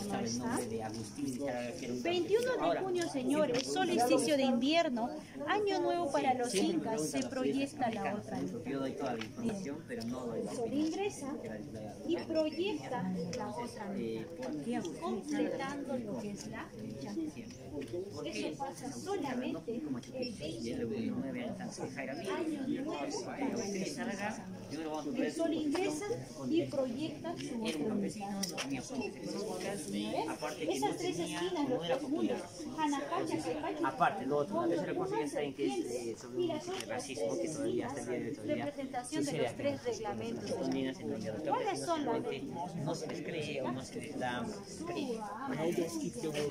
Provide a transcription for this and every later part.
pero no está. 21 de junio, señores, solsticio de invierno, año nuevo para los incas, se proyecta la otra. Yo doy toda la información, pero no doy la Sol ingresa y proyecta la otra mitad, completando lo que es la. Eso pasa solamente el 29 año nuevo para. El sol ingresa y proyecta su otra tres esquinas, los tres mundos, Hanacacha, Secacha, Aparte, lo otro, la tercera cosa ya saben que es sobre un racismo que todavía hasta el día de hoy todavía sucede los reglamentos. ¿Cuáles son las no se les cree o no se les da. Bueno, ella es que yo voy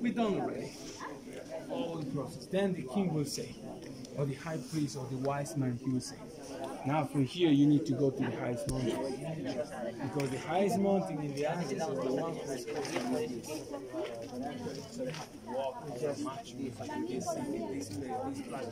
We done already. All the process. Then the king will say, or the high priest or the wise man, he will say. Now from here you need to go to the highest mountain. Because the highest mountain in the Andes is the one who is walk just much this, this, this, this, this,